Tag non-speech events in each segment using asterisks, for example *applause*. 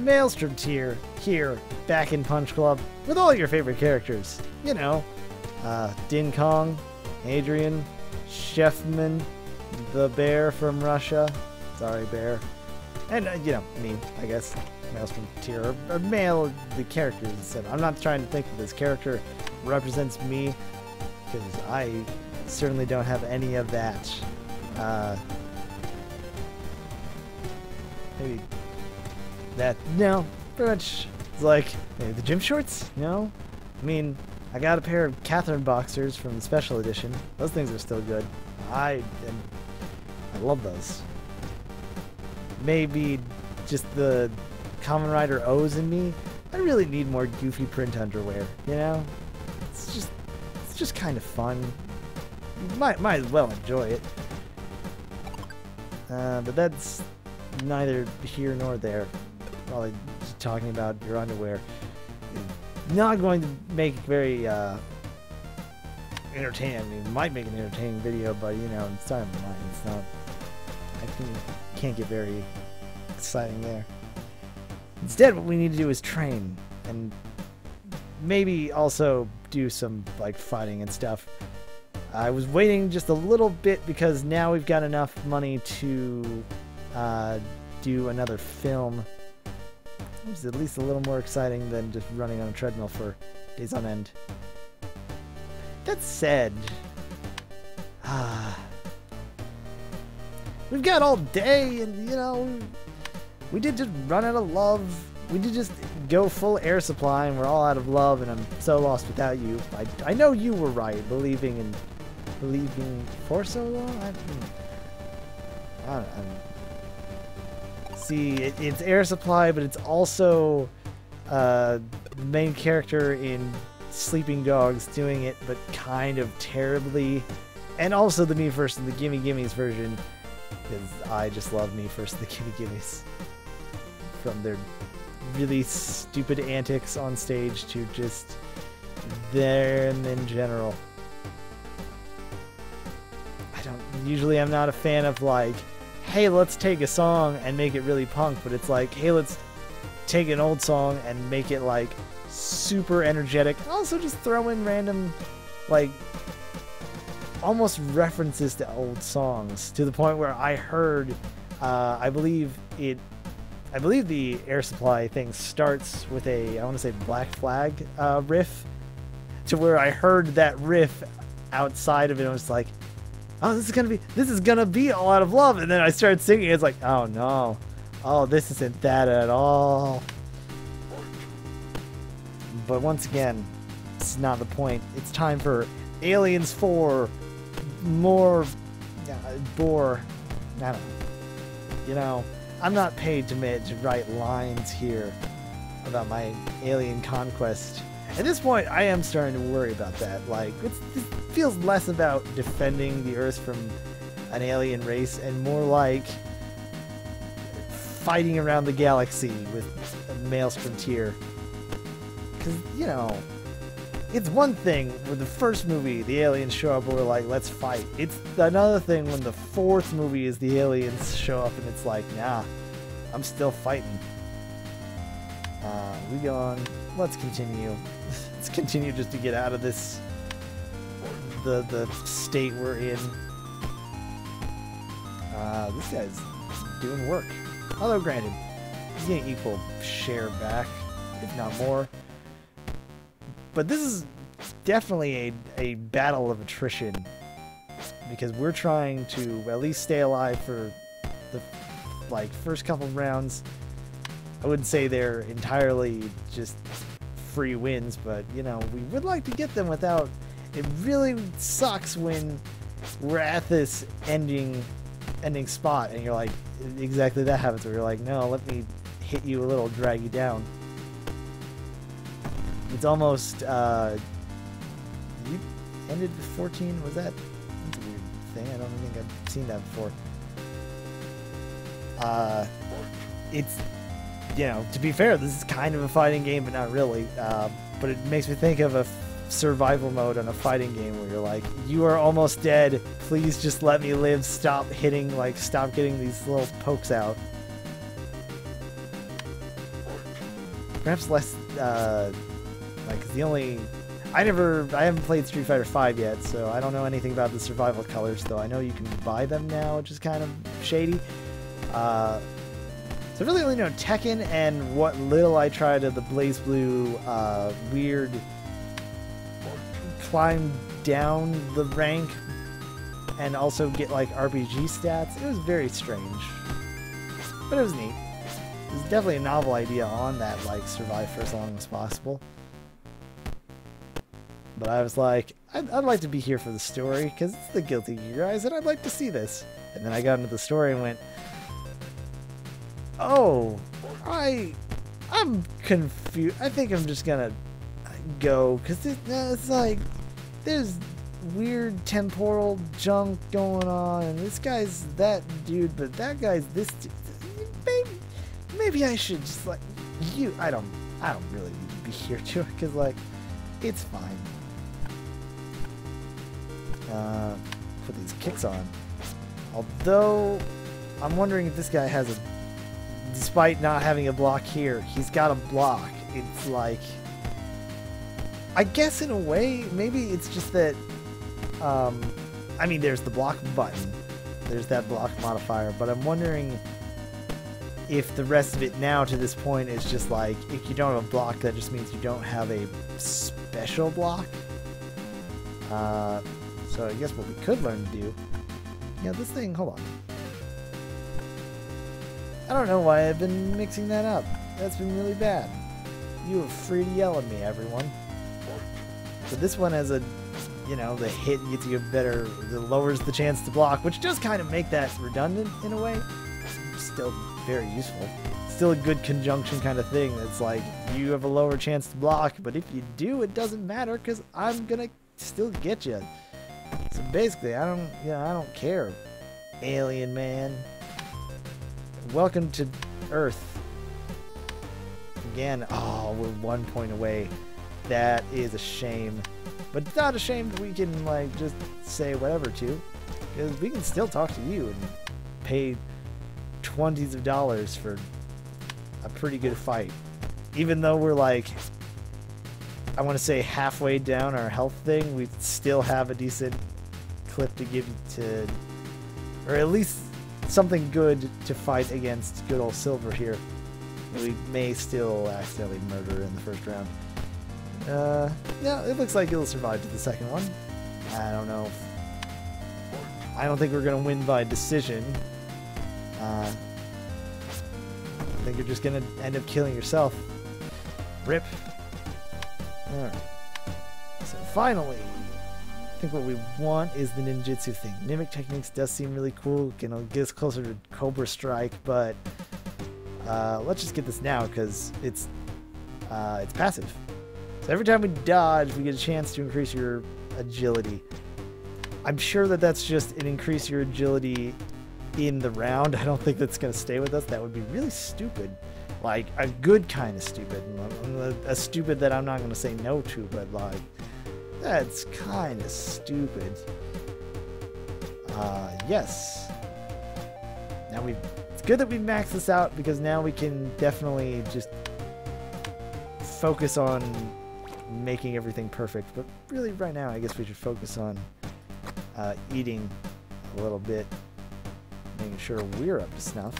MaelstromTier here, back in Punch Club, with all your favorite characters. You know, uh, Din Kong, Adrian, Chefman, the bear from Russia. Sorry, bear. And, uh, you know, me, I guess. Maelstrom tier, or male, the characters instead. I'm not trying to think that this character represents me, because I certainly don't have any of that. Uh, maybe that, no, pretty much, it's like, maybe the gym shorts? No? I mean, I got a pair of Catherine boxers from the special edition. Those things are still good. I I love those. Maybe just the Common Rider O's in me. I really need more goofy print underwear, you know? It's just it's just kind of fun. You might might as well enjoy it. Uh, but that's neither here nor there. Probably talking about your underwear. Not going to make very uh, entertaining. I mean, might make an entertaining video, but you know, it's not mine. It's not. I can, can't get very exciting there. Instead, what we need to do is train and maybe also do some like fighting and stuff. I was waiting just a little bit because now we've got enough money to uh, do another film. Which is at least a little more exciting than just running on a treadmill for days on end. That said, ah, we've got all day, and you know, we did just run out of love. We did just go full air supply, and we're all out of love, and I'm so lost without you. I, I know you were right, believing in believing for so long. I, I don't know. See, it, it's air supply, but it's also uh, main character in Sleeping Dogs doing it, but kind of terribly. And also the Me First and the Gimme Gimmes version, because I just love Me First and the Gimme Gimmes. From their really stupid antics on stage to just them in general. I don't usually I'm not a fan of like, hey, let's take a song and make it really punk, but it's like, hey, let's take an old song and make it like super energetic. Also just throw in random like almost references to old songs to the point where I heard uh, I believe it I believe the air supply thing starts with a I want to say Black Flag uh, riff to where I heard that riff outside of it. I was like, oh, this is gonna be this is gonna be a lot of love, and then I started singing. It's like, oh no, oh this isn't that at all. But once again, it's not the point. It's time for Aliens 4. More uh, bore. I don't know. You know, I'm not paid to, to write lines here about my alien conquest. At this point, I am starting to worry about that. Like, it feels less about defending the Earth from an alien race and more like fighting around the galaxy with a MaelstromTier. Because, you know, it's one thing with the first movie, the aliens show up and we're like, let's fight. It's another thing when the fourth movie is the aliens show up and it's like, nah, I'm still fighting. Uh, we go on. Let's continue. *laughs* let's continue just to get out of this, the the state we're in. Uh, this guy's doing work. Although, granted, he's getting equal share back, if not more. But this is definitely a, a battle of attrition. Because we're trying to at least stay alive for the like first couple rounds. I wouldn't say they're entirely just free wins, but you know, we would like to get them without it really sucks when we're at this ending ending spot and you're like exactly that happens where you're like, no, let me hit you a little, drag you down. It's almost uh you ended with 14, was that that's a weird thing. I don't think I've seen that before. Uh, it's you know to be fair, this is kind of a fighting game, but not really. Uh, but it makes me think of a survival mode on a fighting game where you're like, you are almost dead. Please just let me live. Stop hitting, like, stop getting these little pokes out. perhaps less. Uh, like the only I never, I haven't played Street Fighter V yet, so I don't know anything about the survival colors, though I know you can buy them now, which is kind of shady. Uh, so I really only know Tekken and what little I tried of the BlazBlue uh, weird climb down the rank and also get like RPG stats. It was very strange, but it was neat. It was definitely a novel idea on that, like survive for as long as possible. But I was like, I'd, I'd like to be here for the story, because it's the Guilty Gear guys, and I'd like to see this. And then I got into the story and went, oh, I, I'm confused. I think I'm just gonna go, because it, it's like, there's weird temporal junk going on, and this guy's that dude, but that guy's this. Maybe, maybe I should just like, you, I don't, I don't really need to be here too, because like, it's fine uh, put these kicks on. Although, I'm wondering if this guy has a... Despite not having a block here, he's got a block. It's like... I guess in a way, maybe it's just that... Um, I mean, there's the block button. There's that block modifier, but I'm wondering if the rest of it now to this point is just like, if you don't have a block, that just means you don't have a special block. Uh, so I guess what we could learn to do... Yeah, this thing... Hold on. I don't know why I've been mixing that up. That's been really bad. You are free to yell at me, everyone. So this one has a... You know, the hit gets you better... It lowers the chance to block, which does kind of make that redundant in a way. Still very useful. Still a good conjunction kind of thing. It's like, you have a lower chance to block, but if you do, it doesn't matter because I'm gonna still get you. So basically, I don't, you know, I don't care, alien man. Welcome to Earth. Again, oh, we're one point away. That is a shame. But it's not a shame we can, like, just say whatever to. Because we can still talk to you and pay twenties of dollars for a pretty good fight. Even though we're, like, I want to say halfway down our health thing, we still have a decent clip to give to, or at least something good to fight against good old Silver here. We may still accidentally murder in the first round. Uh, yeah, it looks like he'll survive to the second one. I don't know. I don't think we're gonna win by decision. Uh, I think you're just gonna end up killing yourself. Rip. Alright. So finally, think what we want is the ninjutsu thing. Mimic techniques does seem really cool. You know, get us closer to Cobra Strike, but uh, let's just get this now because it's uh, it's passive. So every time we dodge, we get a chance to increase your agility. I'm sure that that's just an increase your agility in the round. *laughs* I don't think that's going to stay with us. That would be really stupid. Like, a good kind of stupid. A, stupid that I'm not going to say no to, but like, that's kind of stupid. Uh, yes. Now we it's good that we maxed this out because now we can definitely just focus on making everything perfect. But really right now I guess we should focus on uh, eating a little bit, making sure we're up to snuff.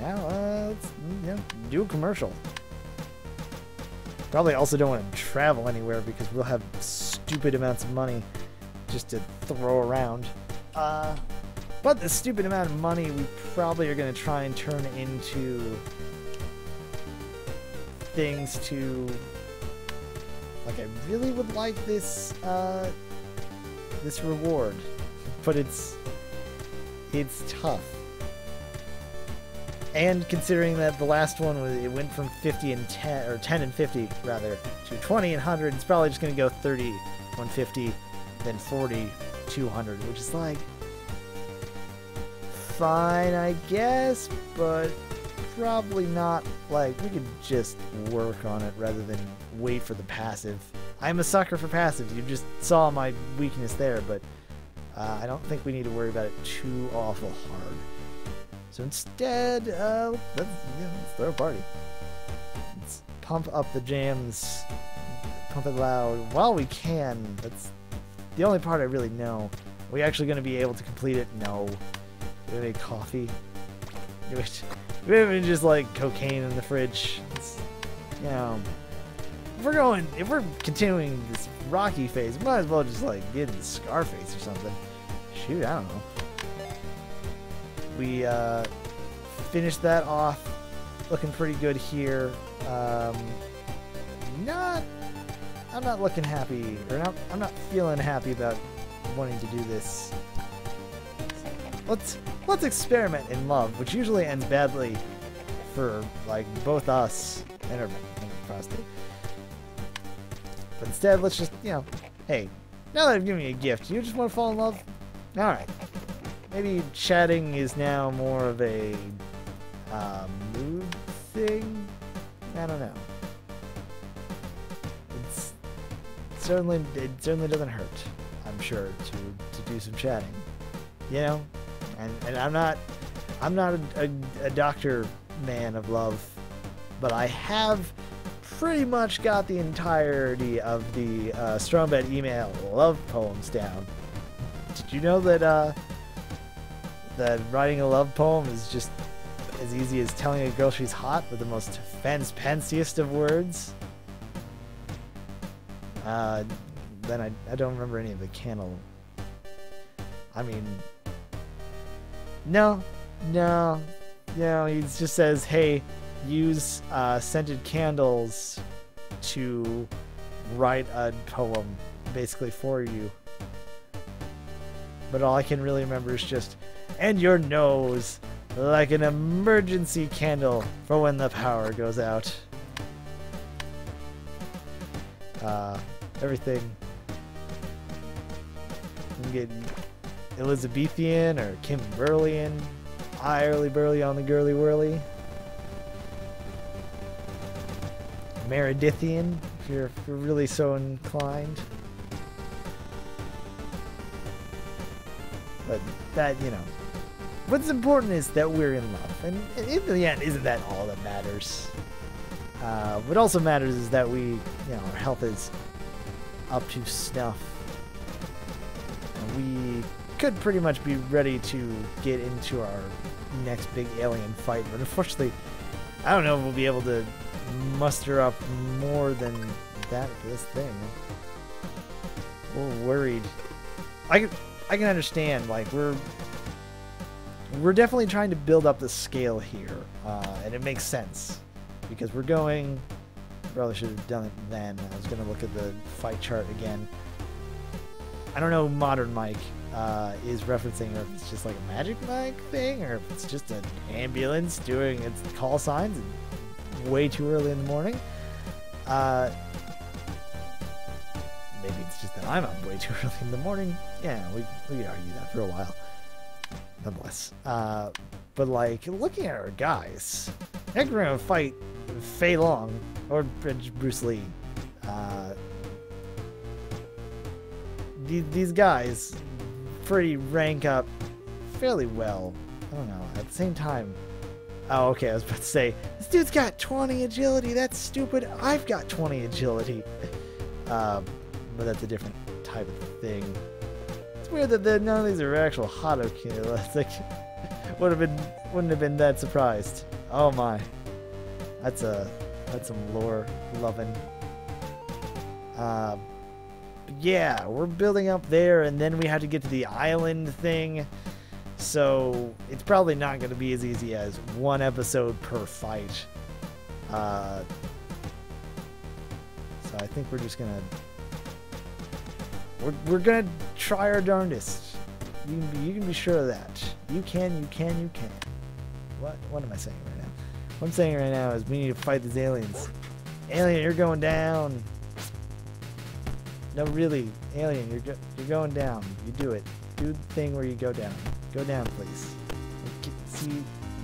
Now, uh, let's you know, do a commercial. Probably also don't want to travel anywhere because we'll have stupid amounts of money just to throw around. Uh, but the stupid amount of money we probably are going to try and turn into things to... Like, I really would like this, uh, this reward, but it's, it's tough. And considering that the last one was it went from 50 and 10 or 10 and 50 rather to 20 and 100, it's probably just going to go 30 150 then 40 200, which is like fine, I guess, but probably not like we could just work on it rather than wait for the passive. I'm a sucker for passives. You just saw my weakness there, but uh, I don't think we need to worry about it too awful hard. So instead, uh, let's, let's throw a party. Let's pump up the jams, pump it loud while we can. That's the only part I really know. Are we actually going to be able to complete it? No. We any coffee? Do we, *laughs* have just like cocaine in the fridge? It's, you know, if we're going, if we're continuing this Rocky phase, we might as well just like get into Scarface or something. Shoot, I don't know. We uh, finished that off, looking pretty good here. Um, not, I'm not looking happy, or not, I'm not feeling happy about wanting to do this. Let's let's experiment in love, which usually ends badly for like both us and our, prostate. But instead, let's just, you know, hey, now that I've given you a gift, you just want to fall in love? Alright. Maybe chatting is now more of a uh, mood thing? I don't know. It's certainly it certainly doesn't hurt, I'm sure, to to do some chatting. You know? And and I'm not I'm not a, a, a doctor man of love, but I have pretty much got the entirety of the uh, Strong Bad email love poems down. Did you know that uh, that writing a love poem is just as easy as telling a girl she's hot with the most fence pensiest of words? Uh, then I, I don't remember any of the candle. I mean, no, no, no. He just says, "Hey, use uh, scented candles to write a poem basically for you. But all I can really remember is just, and your nose like an emergency candle for when the power goes out. Uh, everything. Get Elizabethan or Kimberlian. I early burly on the girly whirly. Meredithian, if you're, if you're really so inclined. But that, you know, what's important is that we're in love. And in the end, isn't that all that matters? Uh, what also matters is that we, you know, our health is up to snuff. And we could pretty much be ready to get into our next big alien fight. But unfortunately, I don't know if we'll be able to muster up more than that for this thing. We're worried. I I can understand. Like we're we're definitely trying to build up the scale here, uh, and it makes sense because we're going. Probably should have done it then. I was gonna look at the fight chart again. I don't know Modern Mike uh, is referencing, or if it's just like a Magic Mike thing, or if it's just an ambulance doing its call signs way too early in the morning. Uh, maybe it's just that I'm up way too *laughs* early in the morning. Yeah, we, we could argue that for a while. Nonetheless. Uh, but like, looking at our guys, they're going to fight Fei Long or Bruce Lee. Uh, these guys pretty rank up fairly well. I don't know. At the same time, Oh, okay. I was about to say, this dude's got 20 agility. That's stupid. I've got 20 agility. Um, *laughs* but that's a different type of thing. It's weird that none of these are actual Hadoken. *laughs* It's like, would have been, wouldn't have been that surprised. Oh my, that's a, that's some lore loving. Uh, yeah, we're building up there, and then we have to get to the island thing. So it's probably not going to be as easy as one episode per fight. Uh, so I think we're just gonna we're we're gonna try our darndest. You can be, you can be sure of that. You can, you can, you can. What what am I saying right now? What I'm saying right now is we need to fight these aliens. Alien, you're going down. No, really, alien, you're go, you're going down. You do it. Do the thing where you go down. Go down, please. See,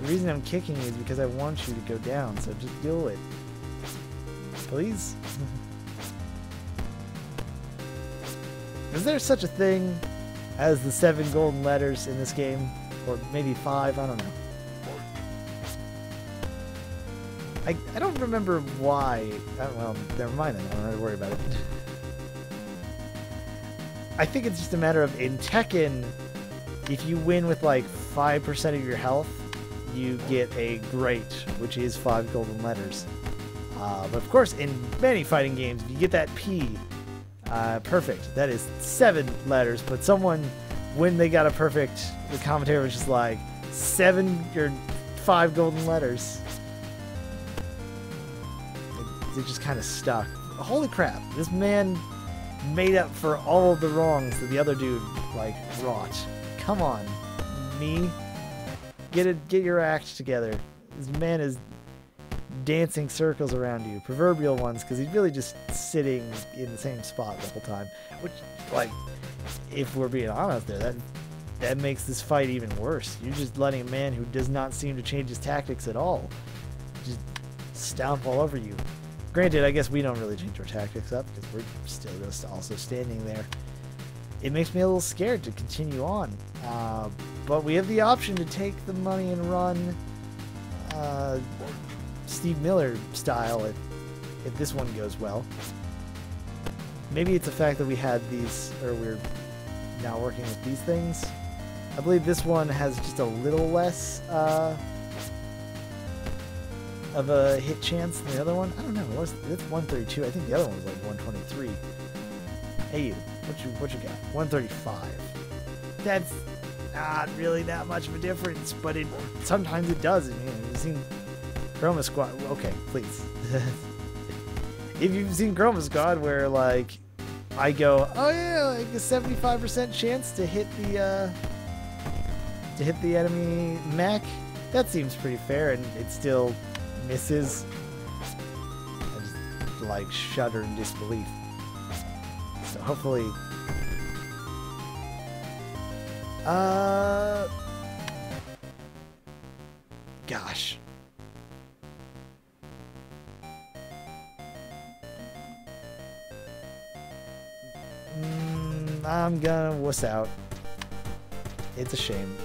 the reason I'm kicking you is because I want you to go down, so just do it. Please? *laughs* is there such a thing as the seven golden letters in this game? Or maybe five, I don't know. I, I don't remember why. Well, never mind. I don't to worry about it. I think it's just a matter of in Tekken, if you win with like 5% of your health, you get a great, which is five golden letters. Uh, but of course, in many fighting games, if you get that P, uh, perfect. That is seven letters. But someone, when they got a perfect, the commentator was just like, seven or five golden letters. They just kind of stuck. Holy crap! This man made up for all of the wrongs that the other dude like wrought. Come on, me. Get it. Get your act together. This man is dancing circles around you, proverbial ones, because he's really just sitting in the same spot the whole time. Which, like, if we're being honest, there that that makes this fight even worse. You're just letting a man who does not seem to change his tactics at all just stomp all over you. Granted, I guess we don't really change our tactics up because we're still just also standing there. It makes me a little scared to continue on. Uh, but we have the option to take the money and run uh, Steve Miller style if, if this one goes well. Maybe it's the fact that we had these, or we're now working with these things. I believe this one has just a little less uh, of a hit chance than the other one. I don't know. It was, it's 132. I think the other one was like 123. Hey, you. What you what you got? 135. That's not really that much of a difference, but it sometimes it does. I mean, you've seen Chroma Squad. Okay, please. *laughs* if you've seen Chroma Squad, where like I go, oh yeah, like a 75% chance to hit the uh, to hit the enemy mech. That seems pretty fair, and it still misses. I just like shudder in disbelief. So hopefully, uh, gosh. I'm gonna wuss out. It's a shame.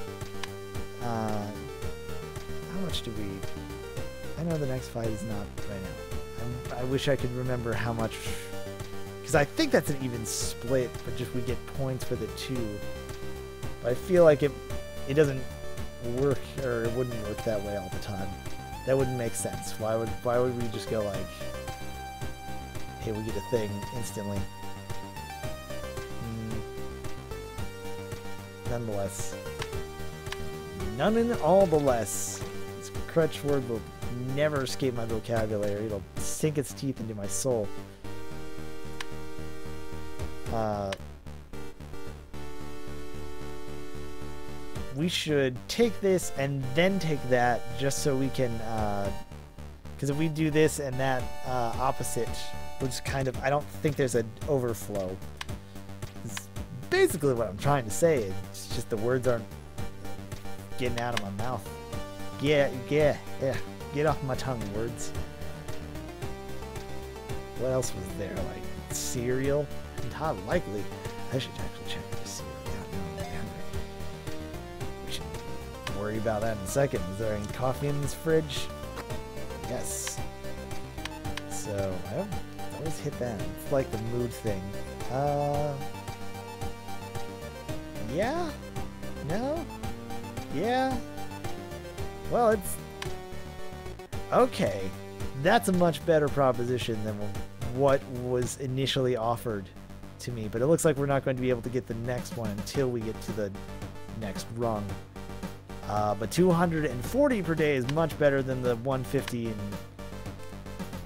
Uh, how much do we... I know the next fight is not right now. I'm, I wish I could remember how much... Because I think that's an even split, but just we get points for the two. But I feel like it, it doesn't work, or it wouldn't work that way all the time. That wouldn't make sense. Why would why would we just go like, hey, we get a thing instantly? Nonetheless, none and all the less. This crutch word will never escape my vocabulary. It'll sink its teeth into my soul. Uh, we should take this and then take that just so we can because uh, if we do this and that uh, opposite which kind of I don't think there's an overflow basically what I'm trying to say it's just the words aren't getting out of my mouth. Yeah, yeah, yeah. Get off my tongue, words. What else was there? Like cereal? Not likely. I should actually check the cereal. No, we should worry about that in a second. Is there any coffee in this fridge? Yes. So I always hit that. It's like the mood thing. Uh. Yeah. No. Yeah. Well, it's okay. That's a much better proposition than what was initially offered to me. But it looks like we're not going to be able to get the next one until we get to the next rung. Uh, but 240 per day is much better than the 150 and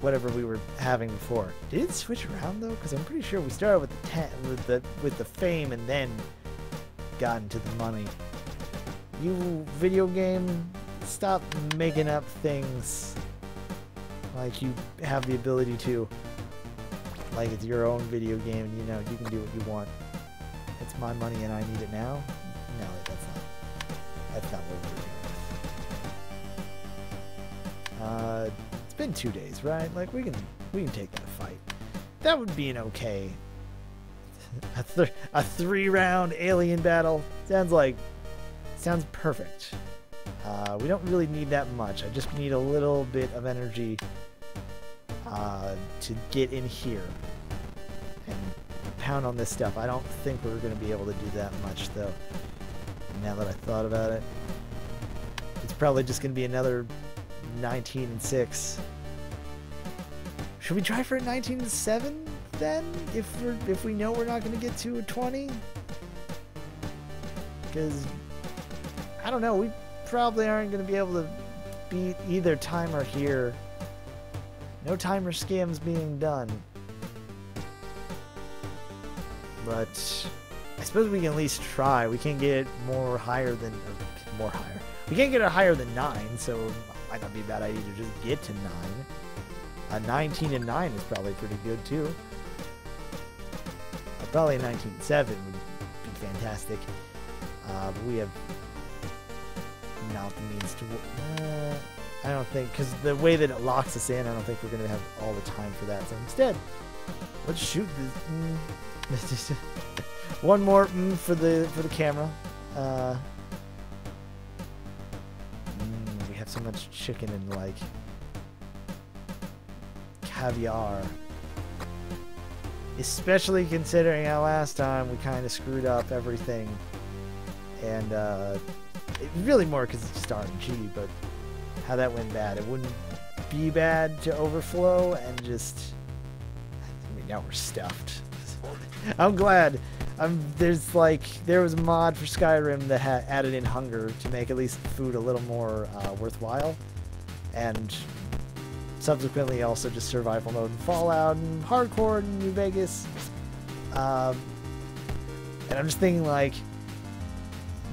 whatever we were having before. Did it switch around though? Because I'm pretty sure we started with the ten, with the with the fame and then got to the money you video game, stop making up things like you have the ability to. Like it's your own video game you know you can do what you want. It's my money and I need it now. No, that's not. That's not what we're doing. Uh, it's been two days, right? Like we can we can take that fight. That would be an okay. A, th a three round alien battle sounds like Sounds perfect. Uh, we don't really need that much. I just need a little bit of energy uh, to get in here and pound on this stuff. I don't think we're going to be able to do that much, though. Now that I thought about it, it's probably just going to be another 19 and 6. Should we try for a 19 and 7 then? If we if we know we're not going to get to a 20? Because I don't know. We probably aren't going to be able to beat either timer here. No timer scams being done. But I suppose we can at least try. We can't get more higher than more higher. We can't get it higher than nine, so it might not be a bad idea to just get to nine. A 19 and 9 is probably pretty good too. Uh, probably a 19 and 7 would be fantastic. Uh, but we have not the means to. Uh, I don't think because the way that it locks us in, I don't think we're gonna have all the time for that. So instead, let's shoot this. Mm, *laughs* one more mm, for the for the camera. Uh, mm, we have so much chicken and like caviar. Especially considering how last time we kind of screwed up everything. And uh, really more because it's just RNG, but how that went bad. It wouldn't be bad to overflow and just. I mean, now we're stuffed. *laughs* I'm glad. I'm, there's like there was a mod for Skyrim that added in hunger to make at least food a little more uh, worthwhile, and subsequently also just survival mode and Fallout and hardcore in New Vegas. Um, and I'm just thinking like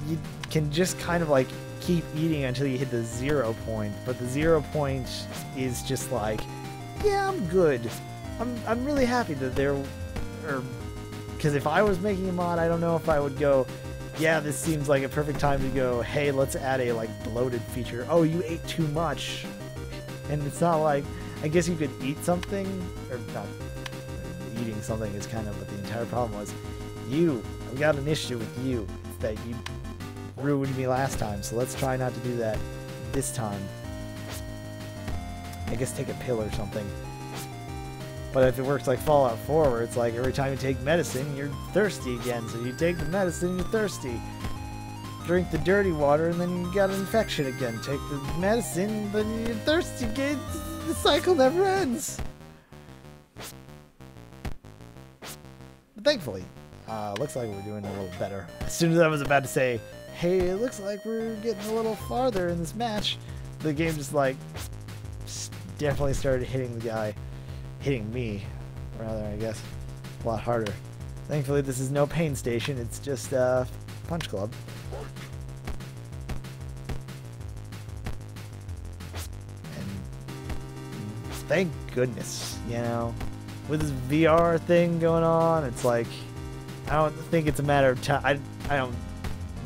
you can just kind of like keep eating until you hit the zero point, but the zero point is just like, yeah, I'm good. I'm I'm really happy that there, or because if I was making a mod, I don't know if I would go, yeah, this seems like a perfect time to go. Hey, let's add a like bloated feature. Oh, you ate too much, and it's not like I guess you could eat something or not. Eating something is kind of what the entire problem was. You, I've got an issue with you. That you ruined me last time, so let's try not to do that this time. I guess take a pill or something. But if it works like Fallout 4, where it's like every time you take medicine, you're thirsty again. So you take the medicine, you're thirsty. Drink the dirty water, and then you got an infection again. Take the medicine, then you're thirsty again. The cycle never ends. But thankfully, uh, looks like we're doing a little better. As soon as I was about to say, hey, it looks like we're getting a little farther in this match, the game just like definitely started hitting the guy, hitting me, rather, I guess, a lot harder. Thankfully, this is no PainStation, it's just uh, Punch Club. And thank goodness, you know, with this VR thing going on, it's like, I don't think it's a matter of time. I, I don't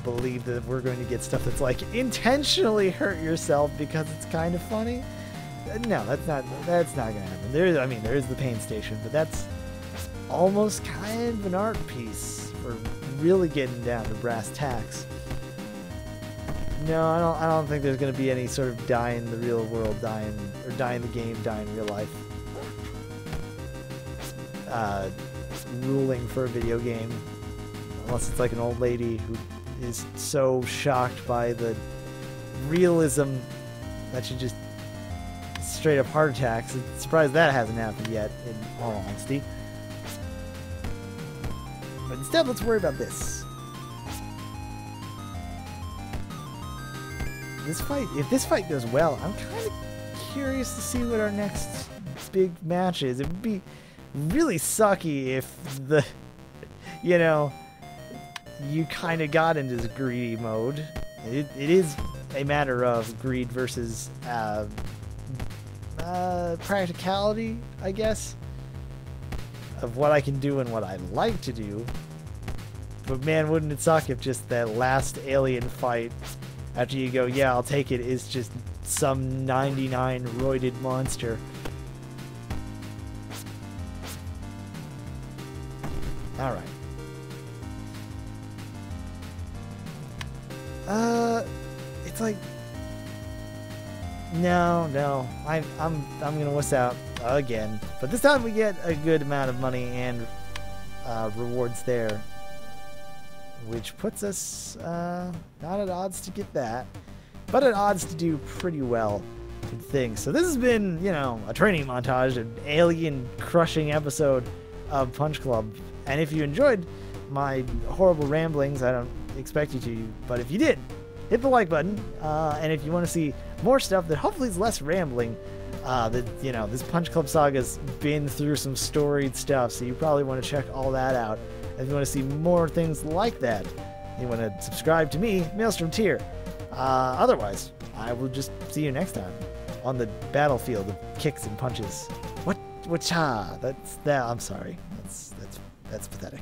believe that we're going to get stuff that's like intentionally hurt yourself because it's kind of funny. Uh, no, that's not that's not gonna happen. There, I mean, there is the PainStation, but that's almost kind of an art piece really getting down to brass tacks. No, I don't. I don't think there's gonna be any sort of die in the real world, die in or die in the game, die in real life. Uh, ruling for a video game, unless it's like an old lady who is so shocked by the realism that she just straight up heart attacks. I'm surprised that hasn't happened yet, in all honesty. Instead, let's worry about this. This fight, if this fight goes well, I'm kind of curious to see what our next big match is. It would be really sucky if the, *laughs* you know, you kind of got into this greedy mode. It, it is a matter of greed versus uh, uh, practicality, I guess, of what I can do and what I like to do. But man, wouldn't it suck if just that last alien fight, after you go, yeah, I'll take it, is just some 99 roided monster. Alright. Uh, it's like No, no. I, I'm I'm gonna wuss out again, but this time we get a good amount of money and uh, rewards there, which puts us uh, not at odds to get that, but at odds to do pretty well in things. So this has been, you know, a training montage, an alien-crushing episode of Punch Club, and if you enjoyed my horrible ramblings, I don't expect you to, but if you did, hit the like button. Uh, and if you want to see more stuff that hopefully is less rambling, uh, that you know, this Punch Club Saga's been through some storied stuff, so you probably want to check all that out. If you want to see more things like that, you want to subscribe to me, MaelstromTier. Uh, otherwise, I will just see you next time on the battlefield of kicks and punches. What? What? Cha? That's that. I'm sorry. That's that's that's pathetic.